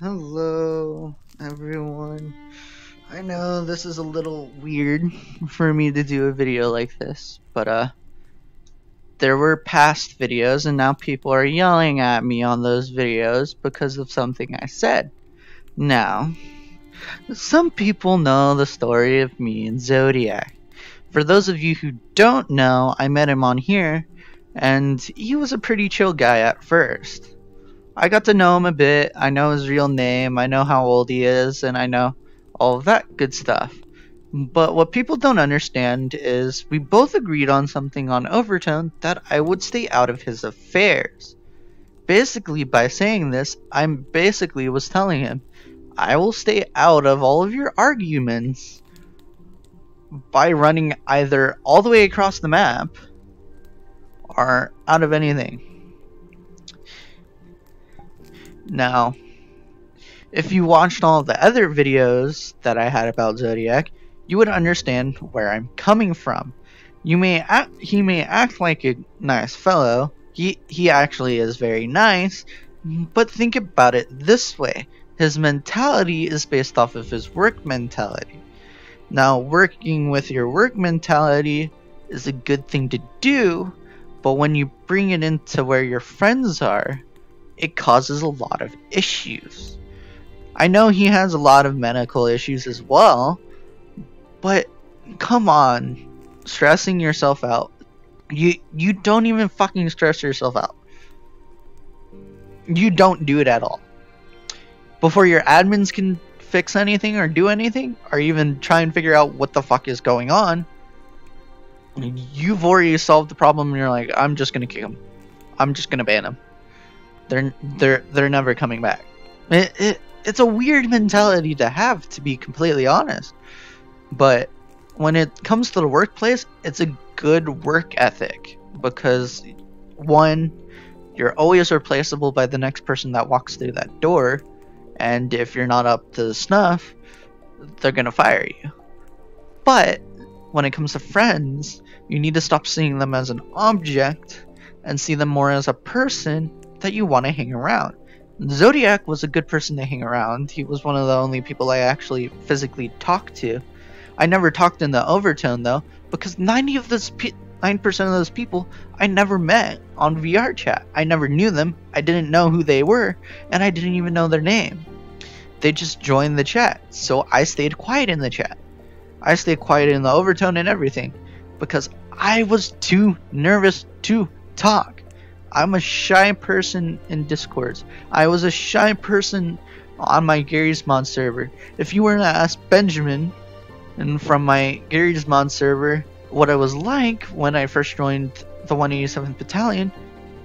Hello, everyone. I know this is a little weird for me to do a video like this, but uh, there were past videos and now people are yelling at me on those videos because of something I said. Now, some people know the story of me and Zodiac. For those of you who don't know, I met him on here, and he was a pretty chill guy at first. I got to know him a bit. I know his real name. I know how old he is, and I know all that good stuff. But what people don't understand is we both agreed on something on Overtone that I would stay out of his affairs. Basically, by saying this, I basically was telling him, I will stay out of all of your arguments by running either all the way across the map or out of anything. Now, if you watched all the other videos that I had about Zodiac, you would understand where I'm coming from. You may act, he may act like a nice fellow. He he actually is very nice, but think about it this way. His mentality is based off of his work mentality. Now, working with your work mentality is a good thing to do, but when you bring it into where your friends are, it causes a lot of issues. I know he has a lot of medical issues as well, but come on, stressing yourself out. You you don't even fucking stress yourself out. You don't do it at all. Before your admins can fix anything or do anything or even try and figure out what the fuck is going on, you've already solved the problem and you're like, I'm just gonna kick him. I'm just gonna ban him. They're they're they're never coming back. It, it it's a weird mentality to have, to be completely honest. But when it comes to the workplace, it's a good work ethic because one, you're always replaceable by the next person that walks through that door, and if you're not up to snuff, they're gonna fire you. But when it comes to friends, you need to stop seeing them as an object and see them more as a person that you want to hang around. Zodiac was a good person to hang around. He was one of the only people I actually physically talked to. I never talked in the overtone though, because 90 of those 9% of those people I never met on VR chat. I never knew them, I didn't know who they were, and I didn't even know their name. They just joined the chat, so I stayed quiet in the chat. I stayed quiet in the overtone and everything, because I was too nervous to talk. I'm a shy person in Discords. I was a shy person on my Garry's Mod server. If you were to ask Benjamin and from my Garry's Mod server what I was like when I first joined the 187th Battalion,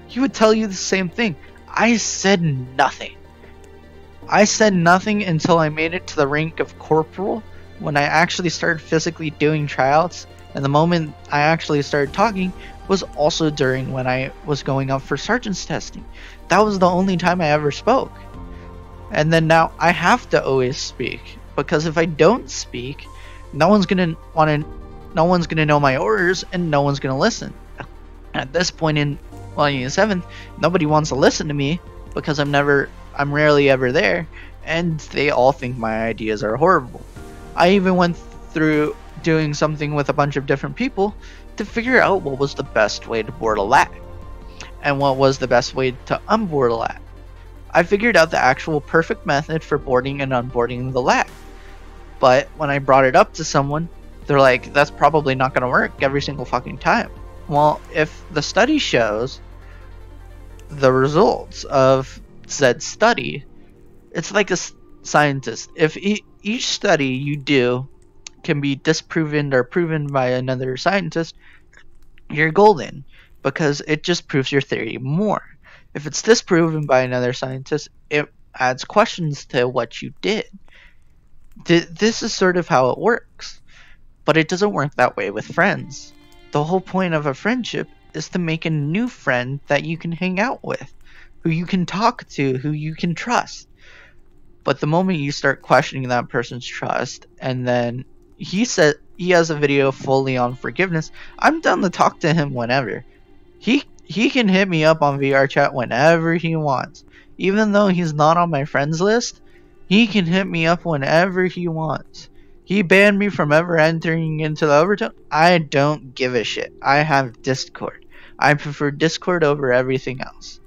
he would tell you the same thing. I said nothing. I said nothing until I made it to the rank of corporal when I actually started physically doing tryouts. And the moment I actually started talking was also during when I was going up for sergeant's testing. That was the only time I ever spoke. And then now I have to always speak because if I don't speak, no one's gonna want to, no one's gonna know my orders, and no one's gonna listen. At this point in Volume Seventh, nobody wants to listen to me because I'm never, I'm rarely ever there, and they all think my ideas are horrible. I even went through doing something with a bunch of different people to figure out what was the best way to board a lat and what was the best way to unboard a lat. I figured out the actual perfect method for boarding and unboarding the lat. But when I brought it up to someone, they're like, that's probably not going to work every single fucking time. Well, if the study shows the results of said study, it's like a scientist. If e each study you do can be disproven or proven by another scientist, you're golden because it just proves your theory more. If it's disproven by another scientist, it adds questions to what you did. This is sort of how it works, but it doesn't work that way with friends. The whole point of a friendship is to make a new friend that you can hang out with, who you can talk to, who you can trust. But the moment you start questioning that person's trust and then he said he has a video fully on forgiveness. I'm down to talk to him whenever. He he can hit me up on VR chat whenever he wants. Even though he's not on my friends list, He can hit me up whenever he wants. He banned me from ever entering into the overtone. I don't give a shit. I have Discord. I prefer Discord over everything else.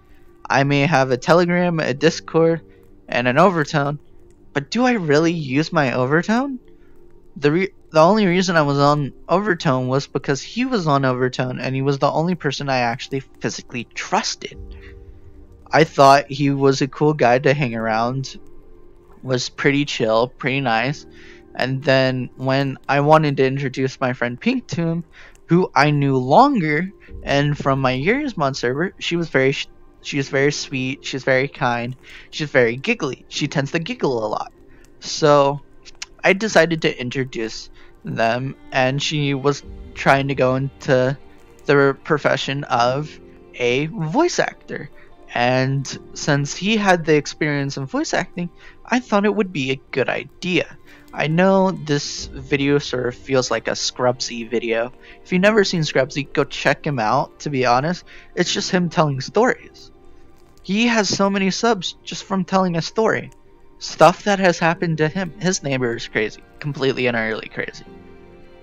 I may have a Telegram, a Discord, and an overtone, but do I really use my overtone? The re- the only reason I was on overtone was because he was on overtone and he was the only person I actually physically trusted. I thought he was a cool guy to hang around, was pretty chill, pretty nice. And then when I wanted to introduce my friend Pink to him, who I knew longer, and from my years mod server, she was very she was very sweet, she's very kind, she's very giggly. She tends to giggle a lot. So I decided to introduce them, and she was trying to go into the profession of a voice actor. And since he had the experience in voice acting, I thought it would be a good idea. I know this video sort of feels like a Scrubsy video. If you've never seen Scrubsy, go check him out, to be honest. It's just him telling stories. He has so many subs just from telling a story. Stuff that has happened to him. His neighbor is crazy. Completely and utterly crazy.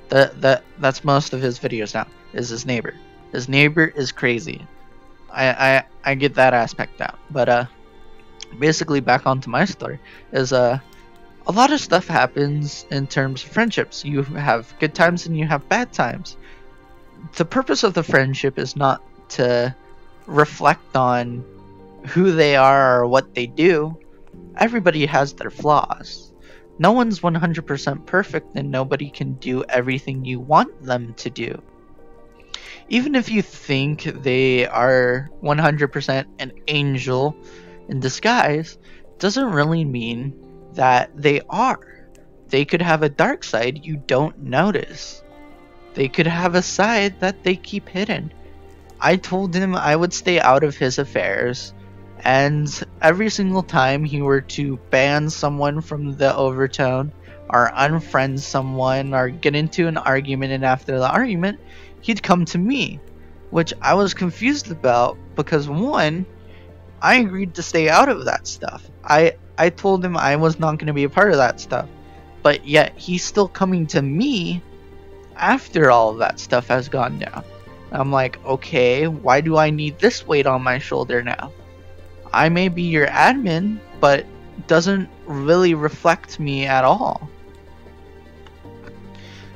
That, that, that's most of his videos now, is his neighbor. His neighbor is crazy. I, I, I get that aspect out. But, uh, basically back onto my story, is, uh, a lot of stuff happens in terms of friendships. You have good times and you have bad times. The purpose of the friendship is not to reflect on who they are or what they do. Everybody has their flaws. No one's 100% perfect and nobody can do everything you want them to do. Even if you think they are 100% an angel in disguise, doesn't really mean that they are. They could have a dark side you don't notice. They could have a side that they keep hidden. I told him I would stay out of his affairs, and every single time he were to ban someone from the overtone, or unfriend someone, or get into an argument, and after the argument, he'd come to me, which I was confused about because one, I agreed to stay out of that stuff. I I told him I was not going to be a part of that stuff. But yet he's still coming to me after all of that stuff has gone down. I'm like, okay, why do I need this weight on my shoulder now? I may be your admin, but doesn't really reflect me at all.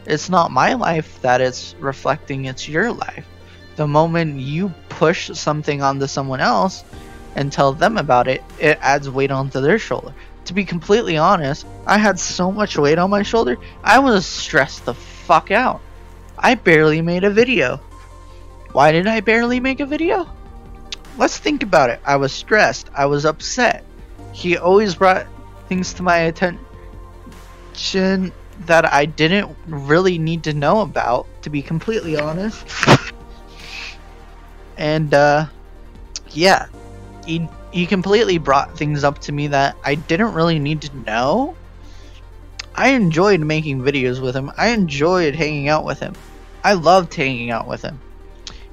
It's not my life that it's reflecting, it's your life. The moment you push something onto someone else, and tell them about it, it adds weight onto their shoulder. To be completely honest, I had so much weight on my shoulder, I was stressed the fuck out. I barely made a video. Why did I barely make a video? Let's think about it. I was stressed. I was upset. He always brought things to my attention that I didn't really need to know about, to be completely honest. And, uh, yeah, he he completely brought things up to me that I didn't really need to know. I enjoyed making videos with him. I enjoyed hanging out with him. I loved hanging out with him.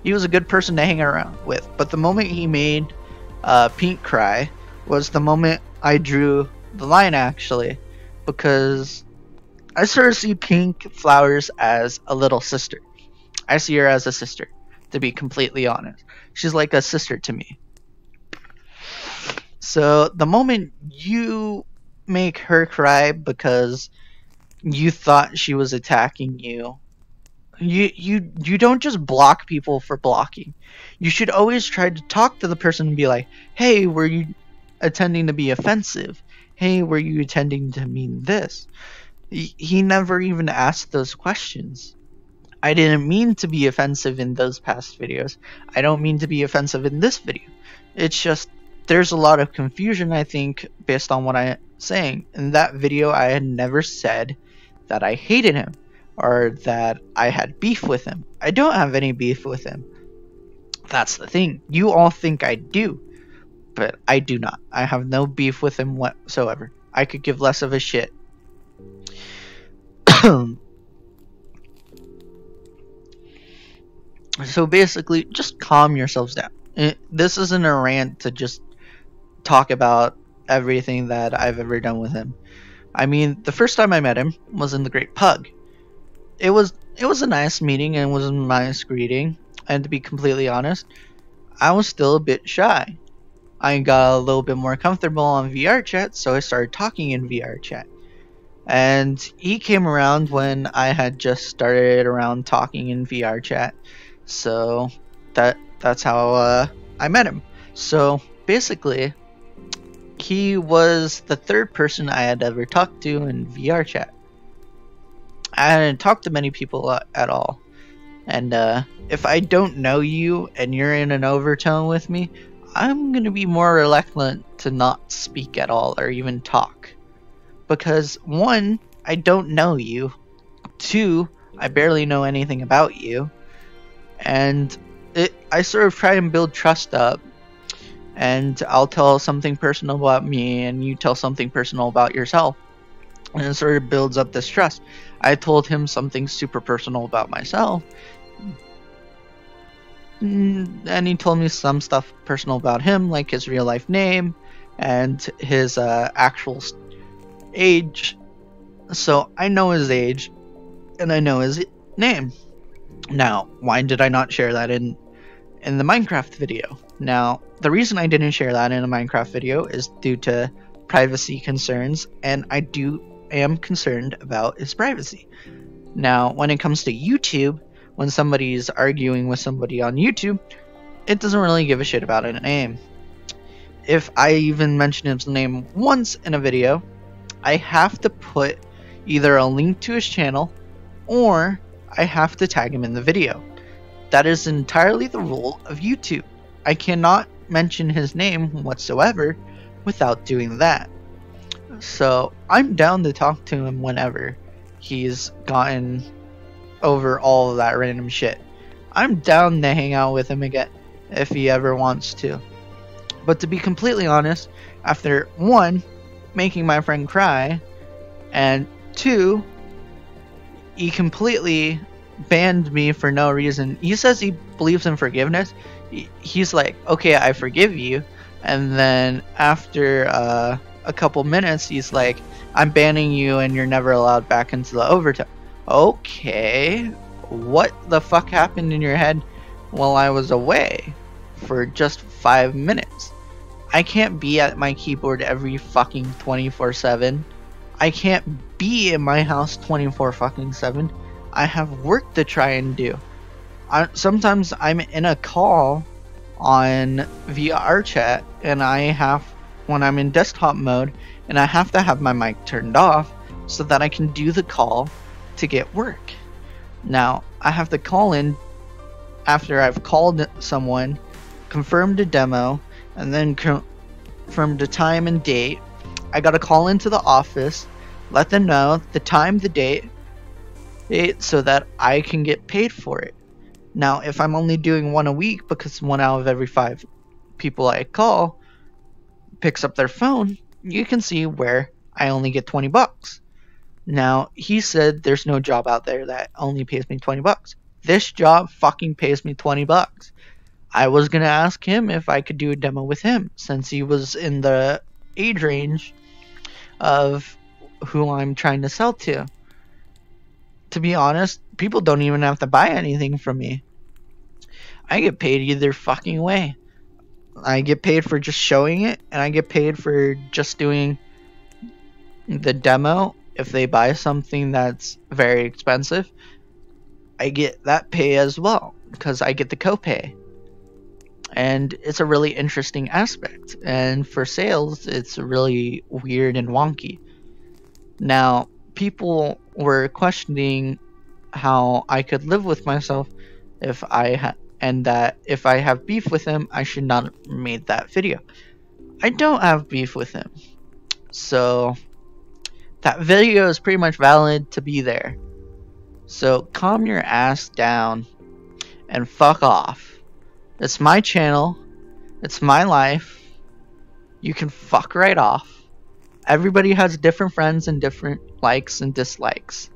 He was a good person to hang around with. But the moment he made uh, Pink cry was the moment I drew the line actually, because I sort of see Pink Flowers as a little sister. I see her as a sister, to be completely honest. She's like a sister to me. So the moment you make her cry because you thought she was attacking you, you you you don't just block people for blocking. You should always try to talk to the person and be like, "Hey, were you attending to be offensive? Hey, were you attending to mean this?" He, he never even asked those questions. I didn't mean to be offensive in those past videos. I don't mean to be offensive in this video. It's just there's a lot of confusion, I think, based on what I'm saying. In that video, I had never said that I hated him or that I had beef with him. I don't have any beef with him. That's the thing. You all think I do, but I do not. I have no beef with him whatsoever. I could give less of a shit. so basically, just calm yourselves down. It, this isn't a rant to just talk about everything that I've ever done with him. I mean, the first time I met him was in the Great Pug. It was it was a nice meeting and was a nice greeting. And to be completely honest, I was still a bit shy. I got a little bit more comfortable on VR chat, so I started talking in VR chat. And he came around when I had just started around talking in VR chat. So that that's how uh, I met him. So basically, he was the third person I had ever talked to in VR chat. I hadn't talk to many people at all. And uh, if I don't know you and you're in an overtone with me, I'm going to be more reluctant to not speak at all or even talk. Because, one, I don't know you. Two, I barely know anything about you. And it, I sort of try and build trust up. And I'll tell something personal about me, and you tell something personal about yourself. And it sort of builds up this trust. I told him something super personal about myself. Mm, and he told me some stuff personal about him, like his real life name and his uh, actual age. So I know his age and I know his name. Now, why did I not share that in in the Minecraft video? Now, the reason I didn't share that in a Minecraft video is due to privacy concerns, and I do am concerned about is privacy. Now, when it comes to YouTube, when somebody's arguing with somebody on YouTube, it doesn't really give a shit about a name. If I even mention his name once in a video, I have to put either a link to his channel or I have to tag him in the video. That is entirely the rule of YouTube. I cannot mention his name whatsoever without doing that. So I'm down to talk to him whenever he's gotten over all of that random shit. I'm down to hang out with him again if he ever wants to. But to be completely honest, after one, making my friend cry, and two, he completely banned me for no reason. He says he believes in forgiveness. He's like, okay, I forgive you. And then after uh, a couple minutes, he's like, I'm banning you and you're never allowed back into the overtone. Okay, what the fuck happened in your head while I was away for just five minutes? I can't be at my keyboard every fucking 24 7. I can't be in my house 24 fucking 7. I have work to try and do. I, sometimes I'm in a call on VR chat and I have when I'm in desktop mode and I have to have my mic turned off so that I can do the call to get work. Now, I have to call in after I've called someone, confirmed a demo, and then confirmed the time and date. I gotta call into the office, let them know the time, the date, date so that I can get paid for it. Now, if I'm only doing one a week because one out of every five people I call picks up their phone, you can see where I only get 20 bucks. Now, he said there's no job out there that only pays me 20 bucks. This job fucking pays me 20 bucks. I was going to ask him if I could do a demo with him since he was in the age range of who I'm trying to sell to. To be honest, people don't even have to buy anything from me. I get paid either fucking way. I get paid for just showing it, and I get paid for just doing the demo if they buy something that's very expensive, I get that pay as well because I get the copay. And it's a really interesting aspect. And for sales, it's really weird and wonky. Now, people were questioning how I could live with myself if I had and that if I have beef with him, I should not have made that video. I don't have beef with him. So that video is pretty much valid to be there. So calm your ass down and fuck off. It's my channel. It's my life. You can fuck right off. Everybody has different friends and different likes and dislikes.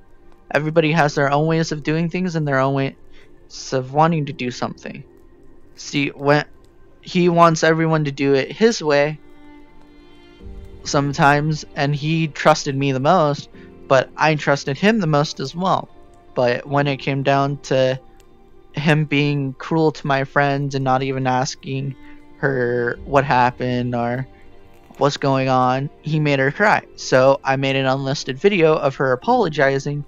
Everybody has their own ways of doing things and their own ways of wanting to do something. See, when he wants everyone to do it his way, sometimes, and he trusted me the most, but I trusted him the most as well. But when it came down to him being cruel to my friends and not even asking her what happened or what's going on, he made her cry. So I made an unlisted video of her apologizing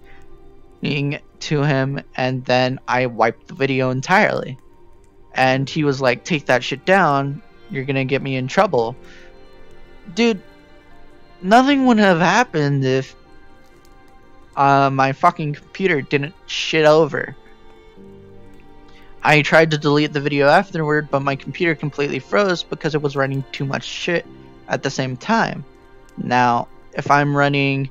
to him, and then I wiped the video entirely. And he was like, Take that shit down, you're gonna get me in trouble. Dude, nothing would have happened if uh, my fucking computer didn't shit over. I tried to delete the video afterward, but my computer completely froze because it was running too much shit at the same time. Now, if I'm running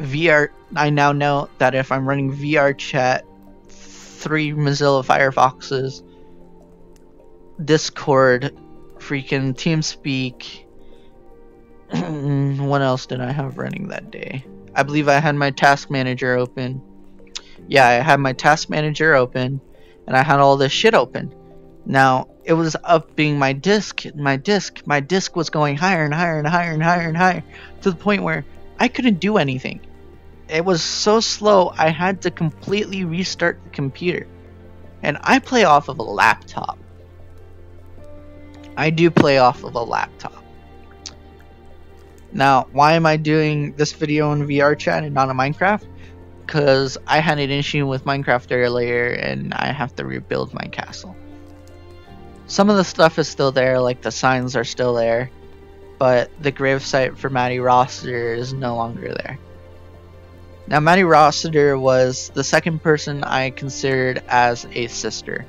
VR, I now know that if I'm running VR chat, three Mozilla Firefoxes, Discord, freaking TeamSpeak, what else did I have running that day? I believe I had my task manager open. Yeah, I had my task manager open, and I had all this shit open. Now, it was upping my disk, my disk, my disk was going higher and higher and higher and higher and higher to the point where I couldn't do anything. It was so slow, I had to completely restart the computer. And I play off of a laptop. I do play off of a laptop. Now, why am I doing this video in VR chat and not in Minecraft? Because I had an issue with Minecraft earlier and I have to rebuild my castle. Some of the stuff is still there, like the signs are still there, but the gravesite for Maddie Rossiter is no longer there. Now, Maddie Rossiter was the second person I considered as a sister.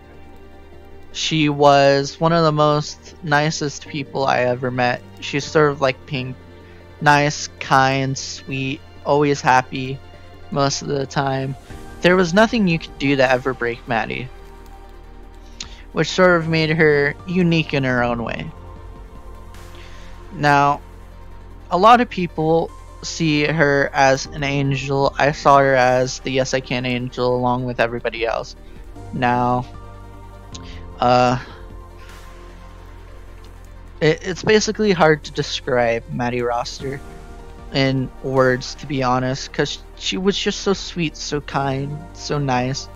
She was one of the most nicest people I ever met. She's sort of like Pink nice, kind, sweet, always happy most of the time. There was nothing you could do to ever break Maddie, which sort of made her unique in her own way. Now, a lot of people see her as an angel. I saw her as the Yes I Can angel along with everybody else. Now, uh, it, it's basically hard to describe Maddie Rossiter in words, to be honest, because she was just so sweet, so kind, so nice.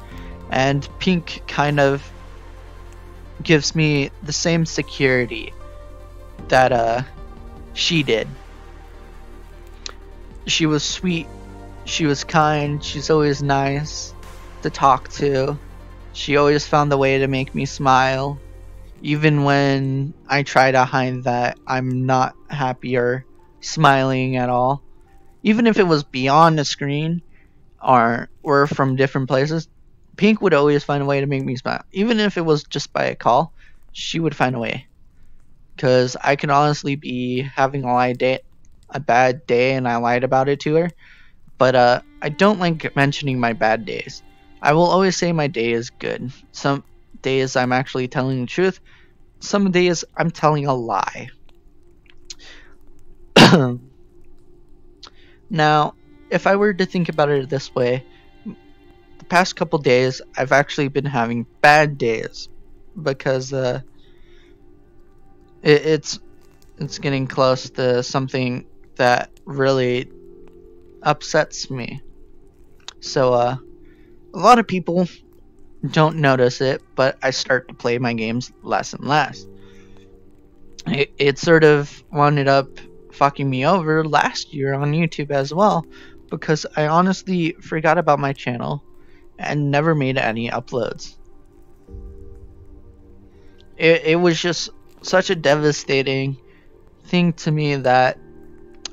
And Pink kind of gives me the same security that uh, she did. She was sweet, she was kind, she's always nice to talk to. She always found the way to make me smile even when I try to hide that I'm not happy or smiling at all. Even if it was beyond the screen or or from different places, Pink would always find a way to make me smile. Even if it was just by a call, she would find a way. Cause I can honestly be having a day, a bad day, and I lied about it to her. But uh, I don't like mentioning my bad days. I will always say my day is good. Some days I'm actually telling the truth. Some days I'm telling a lie. now, if I were to think about it this way, the past couple days I've actually been having bad days because uh, it, it's it's getting close to something that really upsets me. So uh, a lot of people don't notice it, but I start to play my games less and less. It, it sort of wound up fucking me over last year on YouTube as well, because I honestly forgot about my channel and never made any uploads. It, it was just such a devastating thing to me that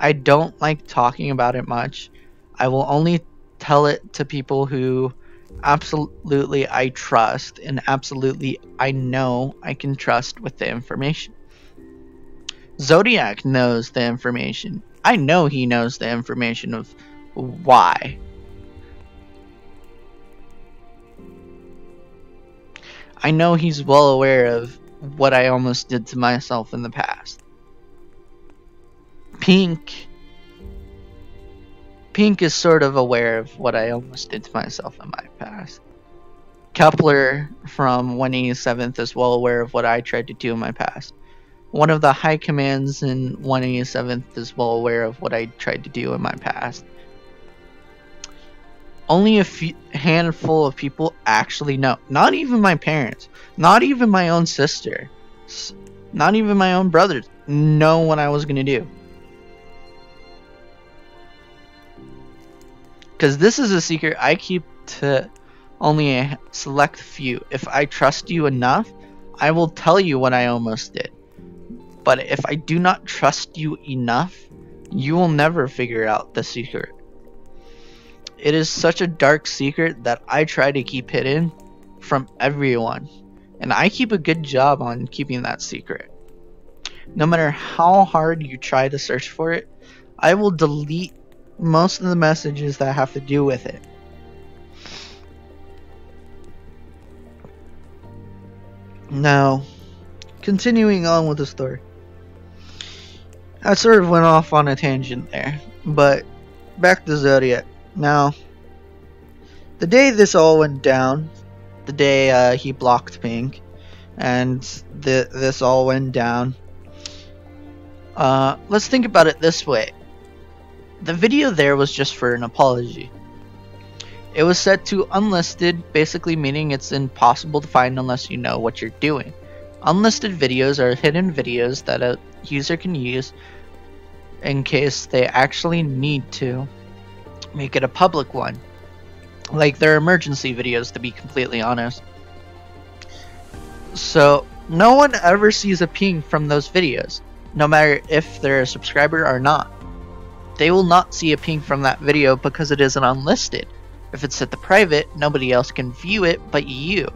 I don't like talking about it much. I will only tell it to people who absolutely I trust and absolutely I know I can trust with the information. Zodiac knows the information. I know he knows the information of why. I know he's well aware of what I almost did to myself in the past. Pink Pink is sort of aware of what I almost did to myself in my past. Kepler from 187th is well aware of what I tried to do in my past. one of the high commands in 187th is well aware of what I tried to do in my past. Only a few, handful of people actually know. Not even my parents. Not even my own sister. Not even my own brothers know what I was going to do. Because this is a secret I keep to only a select few. If I trust you enough, I will tell you what I almost did. But if I do not trust you enough, you will never figure out the secret. It is such a dark secret that I try to keep hidden from everyone. And I keep a good job on keeping that secret. No matter how hard you try to search for it, I will delete most of the messages that have to do with it. Now, continuing on with the story. I sort of went off on a tangent there, but back to Zodiac. Now, the day this all went down, the day uh, he blocked Pink, and the, this all went down, uh, let's think about it this way. The video there was just for an apology. It was set to unlisted, basically meaning it's impossible to find unless you know what you're doing. Unlisted videos are hidden videos that a user can use in case they actually need to make it a public one. Like their emergency videos, to be completely honest. So, no one ever sees a ping from those videos, no matter if they're a subscriber or not. They will not see a ping from that video because it isn't unlisted. If it's set to private, nobody else can view it but you.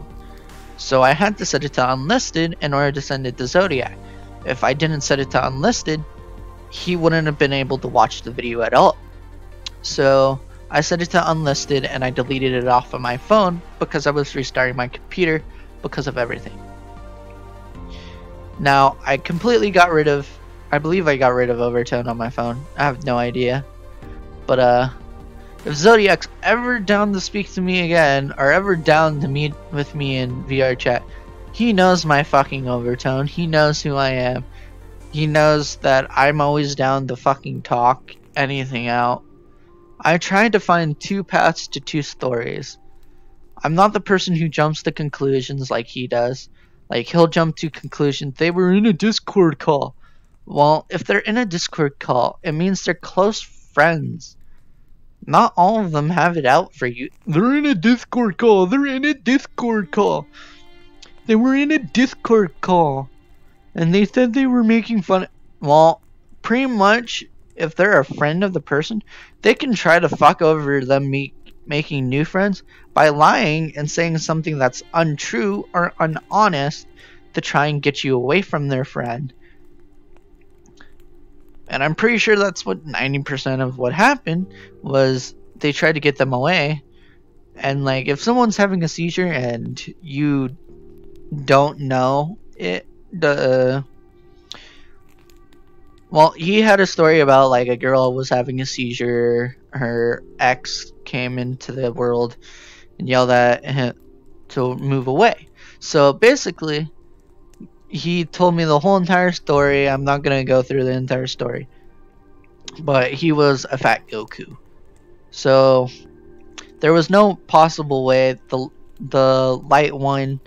So I had to set it to unlisted in order to send it to Zodiac. If I didn't set it to unlisted, he wouldn't have been able to watch the video at all. So I set it to unlisted and I deleted it off of my phone because I was restarting my computer because of everything. Now, I completely got rid of, I believe I got rid of Overtone on my phone. I have no idea. But, uh, if Zodiac's ever down to speak to me again, or ever down to meet with me in VR chat, he knows my fucking overtone. He knows who I am. He knows that I'm always down to fucking talk anything out. I tried to find two paths to two stories. I'm not the person who jumps to conclusions like he does. Like, he'll jump to conclusions. They were in a Discord call. Well, if they're in a Discord call, it means they're close friends. Not all of them have it out for you. They're in a Discord call. They're in a Discord call. They were in a Discord call. And they said they were making fun. Well, pretty much, if they're a friend of the person, they can try to fuck over them me- making new friends by lying and saying something that's untrue or unhonest to try and get you away from their friend. And I'm pretty sure that's what 90% of what happened was they tried to get them away. And like if someone's having a seizure and you don't know it the well, he had a story about like a girl was having a seizure. Her ex came into the world and yelled at him to move away. So basically, he told me the whole entire story. I'm not gonna go through the entire story, but he was a fat Goku. So there was no possible way the the light one,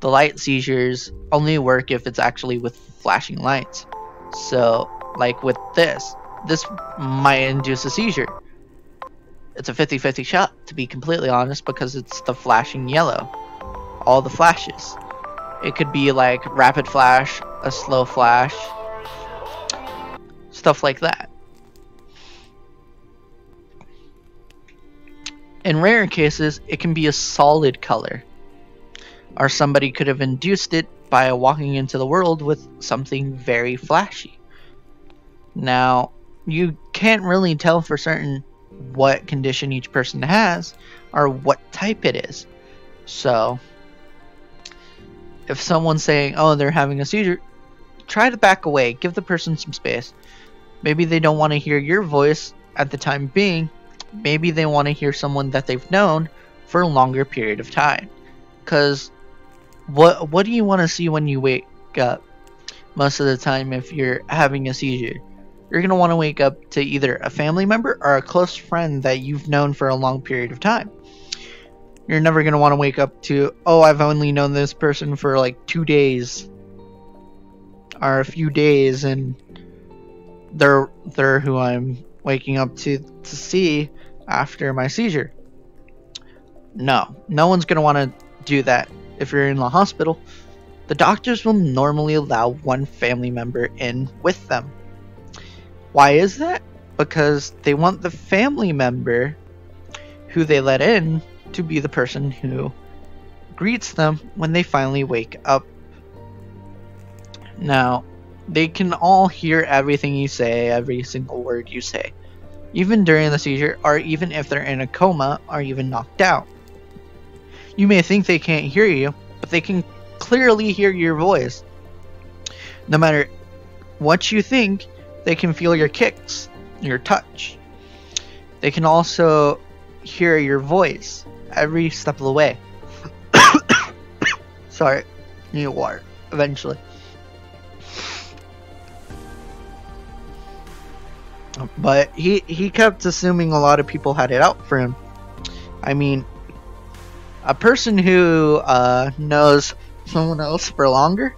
the light seizures only work if it's actually with flashing lights. So like with this, this might induce a seizure. It's a 50-50 shot to be completely honest because it's the flashing yellow. All the flashes. It could be like rapid flash, a slow flash, stuff like that. In rare cases, it can be a solid color, or somebody could have induced it by walking into the world with something very flashy. Now, you can't really tell for certain what condition each person has or what type it is. So, if someone's saying, oh, they're having a seizure, try to back away. Give the person some space. Maybe they don't want to hear your voice at the time being. Maybe they want to hear someone that they've known for a longer period of time. Because what what do you want to see when you wake up? most of the time if you're having a seizure. You're going to want to wake up to either a family member or a close friend that you've known for a long period of time. You're never going to want to wake up to, oh, I've only known this person for like two days or a few days and they're they're who I'm waking up to to see after my seizure. No, no one's going to want to do that if you're in the hospital. The doctors will normally allow one family member in with them. Why is that? Because they want the family member who they let in to be the person who greets them when they finally wake up. Now, they can all hear everything you say, every single word you say, even during the seizure, or even if they're in a coma or even knocked out. You may think they can't hear you, but they can clearly hear your voice. No matter what you think, they can feel your kicks, your touch. They can also hear your voice every step of the way. Sorry, need water eventually. But he he kept assuming a lot of people had it out for him. I mean, a person who uh, knows someone else for longer,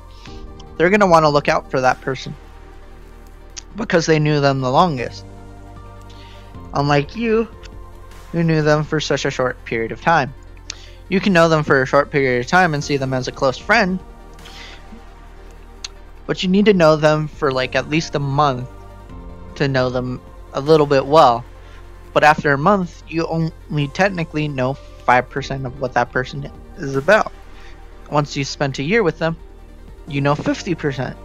they're gonna want to look out for that person because they knew them the longest. Unlike you, who knew them for such a short period of time. You can know them for a short period of time and see them as a close friend, but you need to know them for like at least a month to know them a little bit well. But after a month, you only technically know 5% of what that person is about. Once you spent a year with them, you know 50%.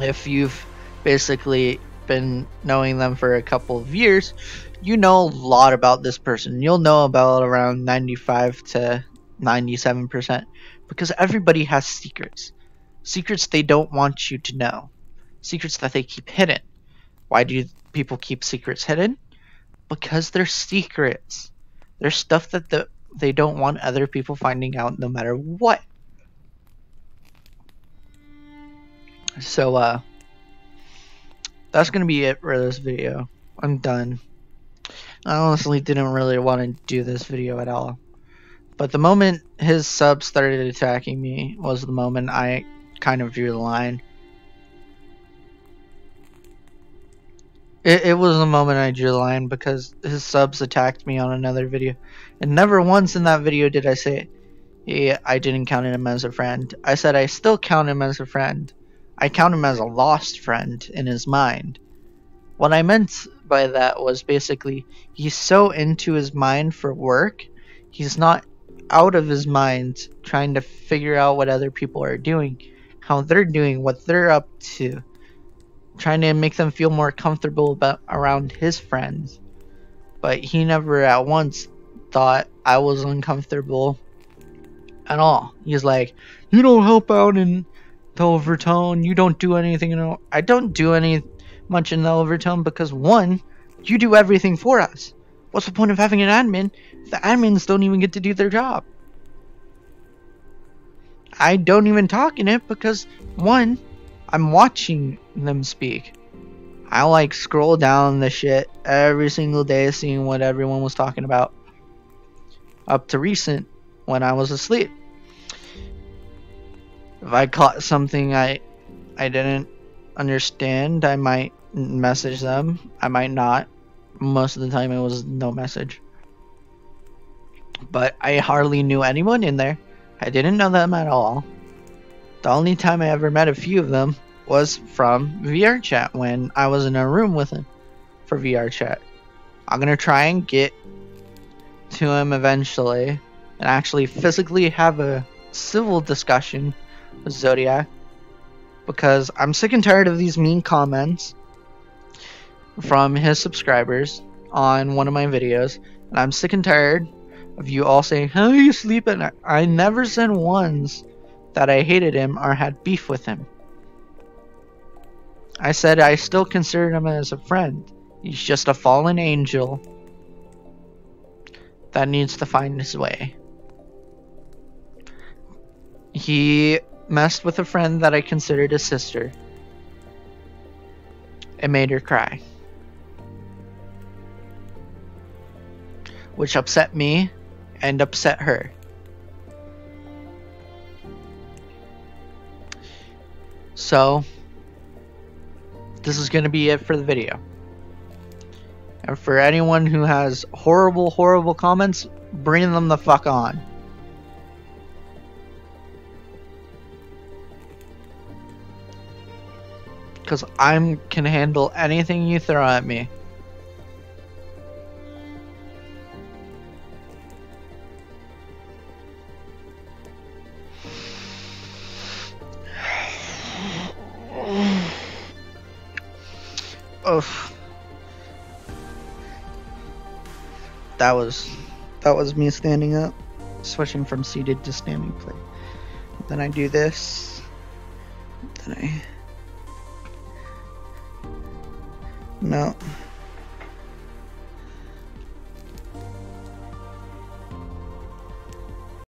If you've basically been knowing them for a couple of years, you know a lot about this person. You'll know about around 95 to 97% because everybody has secrets. Secrets they don't want you to know. Secrets that they keep hidden. Why do people keep secrets hidden? Because they're secrets. They're stuff that the, they don't want other people finding out no matter what. So, uh, that's gonna be it for this video. I'm done. I honestly didn't really want to do this video at all. But the moment his sub started attacking me was the moment I kind of drew the line. It, it was the moment I drew the line because his subs attacked me on another video. And never once in that video did I say, yeah, I didn't count him as a friend. I said I still count him as a friend. I count him as a lost friend in his mind. What I meant by that was basically he's so into his mind for work, he's not out of his mind trying to figure out what other people are doing, how they're doing, what they're up to trying to make them feel more comfortable about around his friends. But he never at once thought I was uncomfortable at all. He's like, "You don't help out in the overtone. You don't do anything." You know, I don't do any much in the overtone because one, you do everything for us. What's the point of having an admin if the admins don't even get to do their job? I don't even talk in it because one, I'm watching them speak. I like scroll down the shit every single day seeing what everyone was talking about. Up to recent when I was asleep. If I caught something I I didn't understand, I might message them. I might not. Most of the time it was no message. But I hardly knew anyone in there. I didn't know them at all. The only time I ever met a few of them was from VR chat when I was in a room with him for VR chat. I'm gonna try and get to him eventually and actually physically have a civil discussion with Zodiac because I'm sick and tired of these mean comments from his subscribers on one of my videos and I'm sick and tired of you all saying how you sleeping I never said once that I hated him or had beef with him. I said I still consider him as a friend. He's just a fallen angel that needs to find his way. He messed with a friend that I considered a sister. It made her cry. Which upset me and upset her. So, this is going to be it for the video. And for anyone who has horrible, horrible comments, bring them the fuck on. Because I can handle anything you throw at me. That was that was me standing up, switching from seated to standing plate. Then I do this. Then I no.